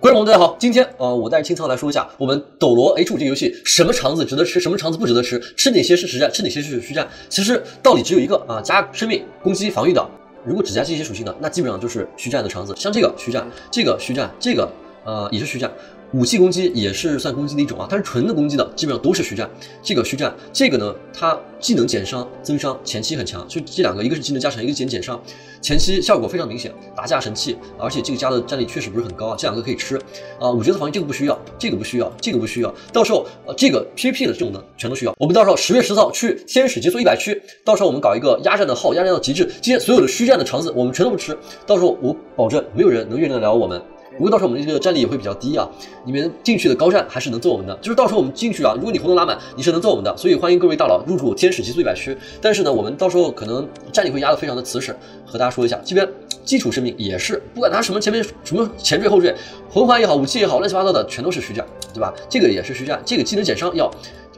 观众朋友们，大家好，今天呃，我带清仓来说一下我们斗罗 H 五这个游戏，什么肠子值得吃，什么肠子不值得吃，吃哪些是实战，吃哪些是虚战。其实道理只有一个啊，加生命、攻击、防御的。如果只加这些属性的，那基本上就是虚战的肠子。像这个虚战，这个虚战，这个呃也是虚战。武器攻击也是算攻击的一种啊，它是纯的攻击的，基本上都是虚战。这个虚战，这个呢，它技能减伤增伤，前期很强。就这两个，一个是技能加成，一个减减伤，前期效果非常明显，打架神器。而且这个加的战力确实不是很高啊，这两个可以吃啊。五角色防御这个不需要，这个不需要，这个不需要。到时候呃，这个 PVP 的这种呢，全都需要。我们到时候十月十四号去天使解锁一百区，到时候我们搞一个压战的号，压战到极致，今天所有的虚战的肠子我们全都不吃。到时候我保证没有人能越得了我们。不过到时候我们这个战力也会比较低啊，你们进去的高战还是能揍我们的。就是到时候我们进去啊，如果你活动拉满，你是能揍我们的。所以欢迎各位大佬入驻天使极速一百区。但是呢，我们到时候可能战力会压得非常的瓷实。和大家说一下，这边基础生命也是，不管他什么前面什么前缀后缀，魂环也好，武器也好，乱七八糟的全都是虚战，对吧？这个也是虚战，这个技能减伤要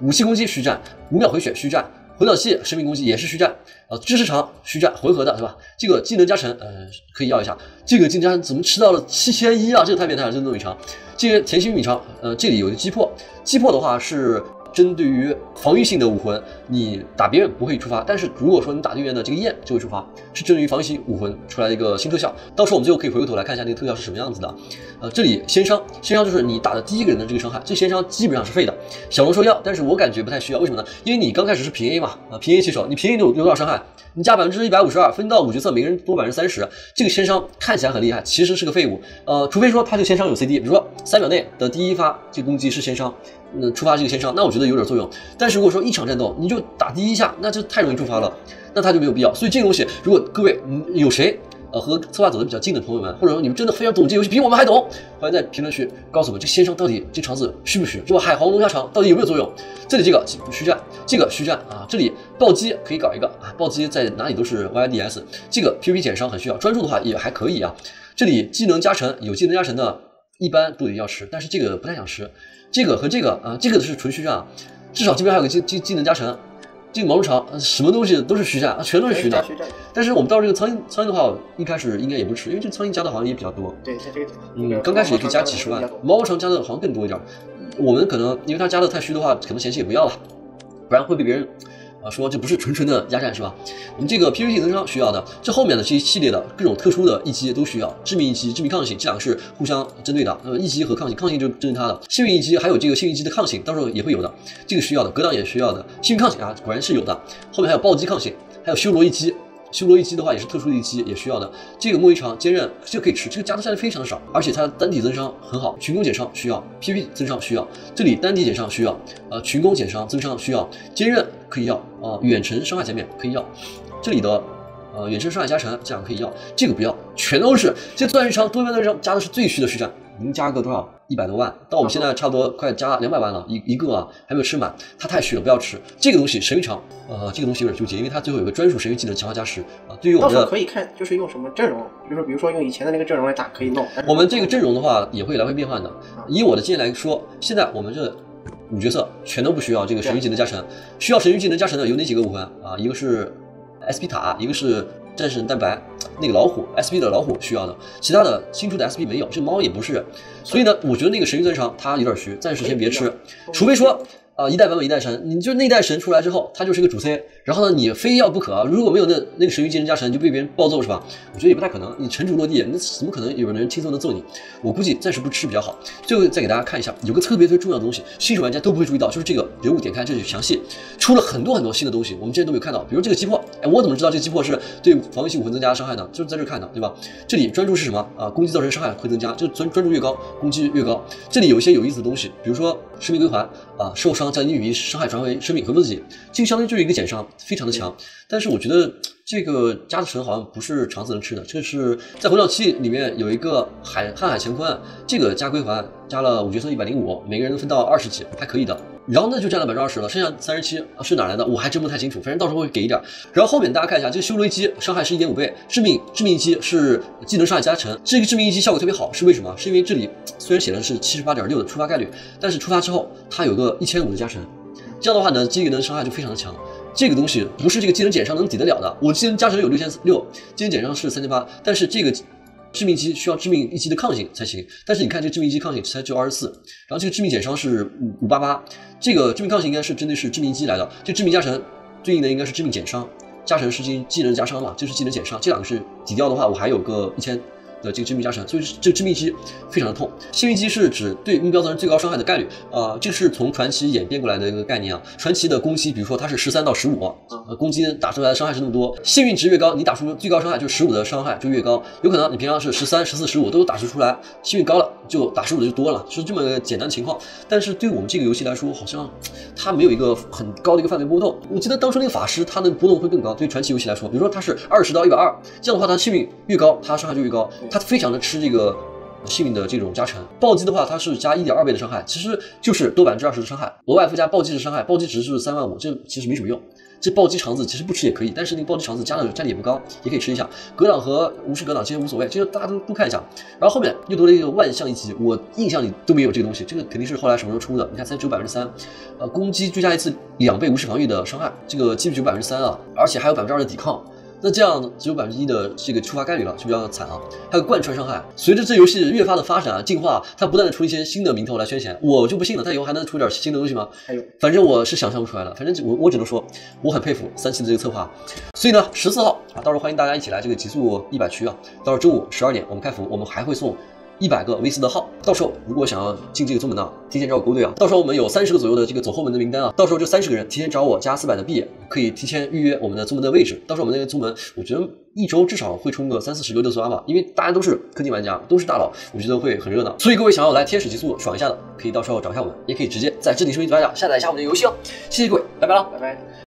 武器攻击虚战，五秒回血虚战。回导器生命攻击也是虚战，呃，知识长虚战回合的，是吧？这个技能加成，呃，可以要一下。这个技能加成怎么吃到了七千一啊？这个太变态了，这个糯米肠。这个甜心玉米肠，呃，这里有个击破，击破的话是。针对于防御性的武魂，你打别人不会触发，但是如果说你打对面的这个焰就会触发，是针对于防御性武魂出来的一个新特效。到时候我们最后可以回过头来看一下那个特效是什么样子的。呃，这里先伤，先伤就是你打的第一个人的这个伤害，这先伤基本上是废的。小龙说要，但是我感觉不太需要，为什么呢？因为你刚开始是平 A 嘛，啊平 A 起手，你平 A 有有多少伤害？你加百分之一百五十二，分到五角色，每个人多百分之三十，这个先伤看起来很厉害，其实是个废物。呃，除非说他这个先伤有 CD，比如说三秒内的第一发这攻击是先伤。那触发这个先伤，那我觉得有点作用。但是如果说一场战斗你就打第一下，那就太容易触发了，那他就没有必要。所以这个东西，如果各位有谁呃和策划走的比较近的朋友们，或者说你们真的非常懂这游戏，比我们还懂，欢迎在评论区告诉我们这先伤到底这肠子虚不虚？这个海皇龙虾肠到底有没有作用？这里这个虚战，这个虚战啊，这里暴击可以搞一个啊，暴击在哪里都是 YDS，这个 PVP 减伤很需要，专注的话也还可以啊。这里技能加成有技能加成的，一般都得要吃，但是这个不太想吃。这个和这个啊，这个是纯虚战，至少这边还有个技技技能加成。这个毛绒长什么东西都是虚战啊，全都是虚的。但是我们到这个苍蝇苍蝇的话，一开始应该也不吃，因为这苍蝇加的好像也比较多。对，像这个，嗯，刚开始也可以加几十万。毛绒长加的好像更多一点。我们可能因为它加的太虚的话，可能前期也不要了，不然会被别人。啊，说这不是纯纯的压战是吧？我们这个 PVP 增伤需要的，这后面的这一系列的各种特殊的一击都需要。致命一击、致命抗性，这两个是互相针对的。那呃，一击和抗性，抗性就针对它的。幸运一击还有这个幸运一击的抗性，到时候也会有的，这个需要的。格挡也需要的。幸运抗性啊，果然是有的。后面还有暴击抗性，还有修罗一击。修罗一击的话也是特殊的一击，也需要的。这个莫一长坚韧这个可以吃，这个加的战力非常少，而且它单体增伤很好，群攻减伤需要，PP 增伤需要，这里单体减伤需要，呃，群攻减伤增伤需要，坚韧可以要，啊，远程伤害减免可以要，这里的。呃，远程伤害加成这样可以要，这个不要，全都是这钻石商多边钻石长加的是最虚的实战，能加个多少？一百多万，到我们现在差不多快加两百万了，一一个啊还没有吃满，它太虚了，不要吃这个东西。神域长，呃，这个东西有点纠结，因为它最后有个专属神域技能强化加十啊。对于我们的可以看就是用什么阵容，比如说比如说用以前的那个阵容来打可以弄。我们这个阵容的话也会来回变换的。以我的经验来说，现在我们这五角色全都不需要这个神域技能加成，需要神域技能加成的有哪几个武魂啊？一个是 SP 塔，一个是。战神蛋白，那个老虎 SP 的老虎需要的，其他的新出的 SP 没有，这猫也不是，所以呢，我觉得那个神域钻石它有点虚，暂时先别吃，除非说。啊，一代版本一代神，你就那代神出来之后，他就是个主 C，然后呢，你非要不可！如果没有那那个神域技能加成，就被别人暴揍是吧？我觉得也不太可能，你城主落地，那怎么可能有人能轻松的揍你？我估计暂时不吃比较好。最后再给大家看一下，有个特别特别重要的东西，新手玩家都不会注意到，就是这个人物点开这里详细，出了很多很多新的东西，我们之前都没有看到，比如这个击破，哎，我怎么知道这个击破是对防御性武魂增加伤害呢？就是在这看的，对吧？这里专注是什么啊？攻击造成伤害会增加，就专专注越高，攻击越高。这里有一些有意思的东西，比如说生命归还啊，受伤降低比伤害。转为生命回复自己，这个相当于就是一个减伤，非常的强。但是我觉得这个加的成好像不是肠子能吃的，这是在魂导器里面有一个海瀚海乾坤，这个加归还加了五角色一百零五，每个人都分到二十几，还可以的。然后呢就占了百分之二十了，剩下三十七是哪来的？我还真不太清楚，反正到时候会给一点。然后后面大家看一下，这个修罗一击伤害是一点五倍，致命致命一击是技能伤害加成，这个致命一击效果特别好，是为什么？是因为这里虽然写的是七十八点六的触发概率，但是触发之后它有个一千五的加成。这样的话呢，这个能伤害就非常的强。这个东西不是这个技能减伤能抵得了的。我技能加成有六千六，技能减伤是三千八，但是这个致命击需要致命一击的抗性才行。但是你看这致命一击抗性才只有二十四，然后这个致命减伤是五五八八，这个致命抗性应该是针对是致命击来的。这致命加成对应的应该是致命减伤，加成是技技能加伤嘛，这是技能减伤，这两个是抵掉的话，我还有个一千。的这个致命加成，所以这个致命击非常的痛。幸运击是指对目标造成最高伤害的概率啊，这是从传奇演变过来的一个概念啊。传奇的攻击，比如说它是十三到十五，呃，攻击打出来的伤害是那么多，幸运值越高，你打出最高伤害就是十五的伤害就越高。有可能你平常是十三、十四、十五都打出出来，幸运高了就打十五的就多了，是这么个简单的情况。但是对我们这个游戏来说，好像它没有一个很高的一个范围波动。我记得当初那个法师，它的波动会更高。对传奇游戏来说，比如说它是二十到一百二，这样的话，它幸运越高，它伤害就越高，它非常的吃这个。这个幸运的这种加成，暴击的话，它是加一点二倍的伤害，其实就是多百分之二十的伤害，额外附加暴击的伤害，暴击值是三万五，这其实没什么用。这暴击肠子其实不吃也可以，但是那个暴击肠子加的战力也不高，也可以吃一下。格挡和无视格挡其实无所谓，这个大家都都看一下。然后后面又多了一个万象一击，我印象里都没有这个东西，这个肯定是后来什么时候出的？你看才只有百分之三，呃，攻击追加一次两倍无视防御的伤害，这个几率只有百分之三啊，而且还有百分之二的抵抗。那这样只有百分之一的这个触发概率了，是比较惨啊。还有贯穿伤害，随着这游戏越发的发展啊、进化，它不断的出一些新的名头来圈钱，我就不信了，它以后还能出点新的东西吗？还有，反正我是想象不出来了。反正我我只能说，我很佩服三七的这个策划。所以呢，十四号啊，到时候欢迎大家一起来这个极速一百区啊，到时候中午十二点我们开服，我们还会送。一百个 V 四的号，到时候如果想要进这个宗门呢，提前找我勾兑啊。到时候我们有三十个左右的这个走后门的名单啊，到时候这三十个人提前找我加四百的币，可以提前预约我们的宗门的位置。到时候我们那个宗门，我觉得一周至少会冲个三四十个六四八吧，因为大家都是氪金玩家，都是大佬，我觉得会很热闹。所以各位想要来天使极速爽一下的，可以到时候找一下我们，也可以直接在置顶说明左下角下载一下我们的游戏哦。谢谢各位，拜拜了，拜拜。